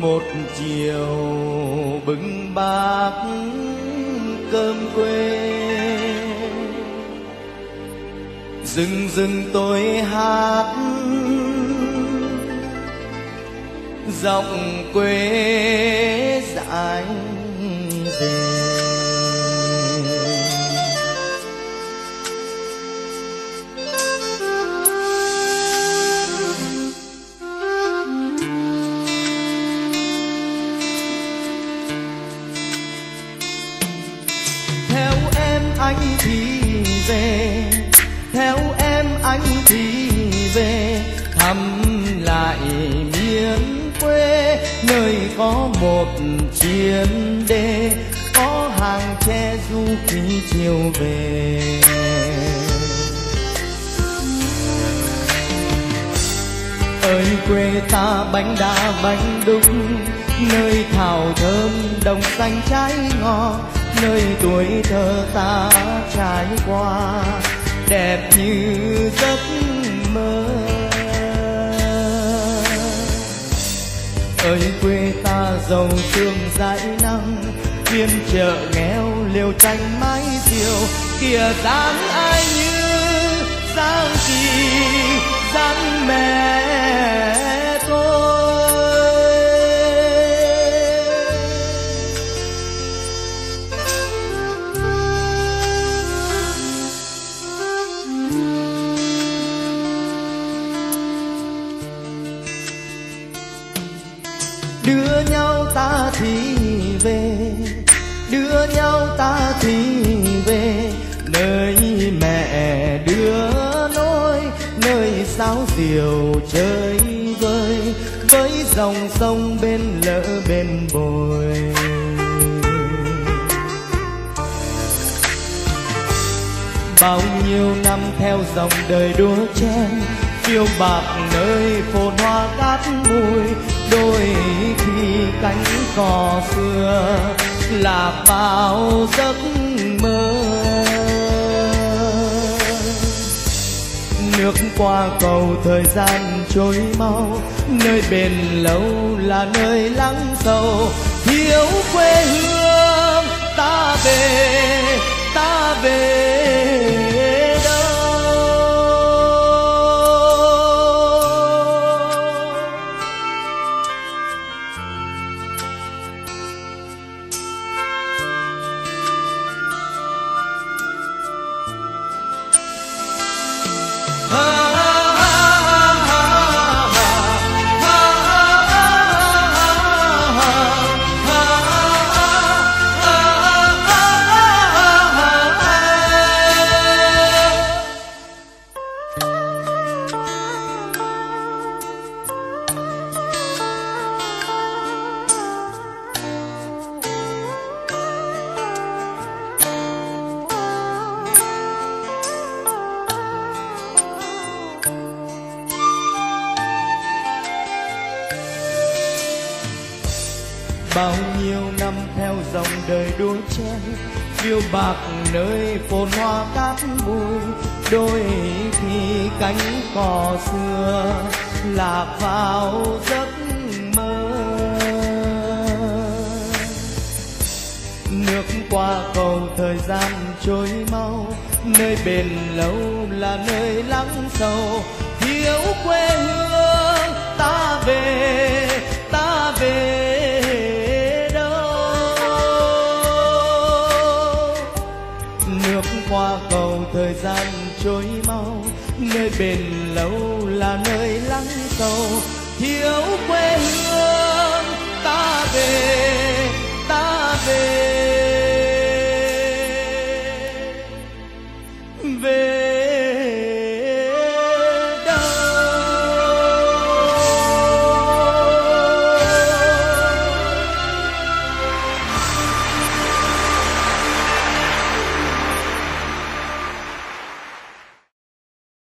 một chiều bưng bát cơm quê. Dừng dừng tôi hát giọng quê dài dề về. Theo em, anh thì về, thăm lại miền quê. Nơi có một chiến đê, có hàng tre du khi chiều về. Ơi, quê ta bánh đa bánh đúc, nơi thảo thơm đồng xanh trái ngọt nơi tuổi thơ ta trải qua, đẹp như giấc mơ. Ơi, quê ta giàu sương dãi nắng phiên chợ nghèo liều tranh mái diều. Kìa dáng ai như dáng chị dáng mẹ đưa nhau ta thì về, đưa nhau ta thì về. Nơi mẹ đưa nôi nơi sáo diều chơi vơi. Với dòng sông bên lỡ bên bồi. Bao nhiêu năm theo dòng đời đua chen, phiêu bạc nơi phồn hoa cát bụi, đôi khi cánh cò xưa lạc vào giấc mơ. Nước qua cầu thời gian trôi mau, nơi bền lâu là nơi lắng sâu. Thiếu quê hương, ta về ta về. Bao nhiêu năm theo dòng đời đua chen, phiêu bạc nơi phồn hoa cát bụi, đôi khi cánh cò xưa lạc vào giấc mơ. Nước qua cầu thời gian trôi mau, nơi bền lâu là nơi lắng sâu. Thiếu quê hương, ta về ta về. thời gian trôi mau, nơi bền lâu là nơi lắng sâu. Thiếu quê hương, ta về ta về. Về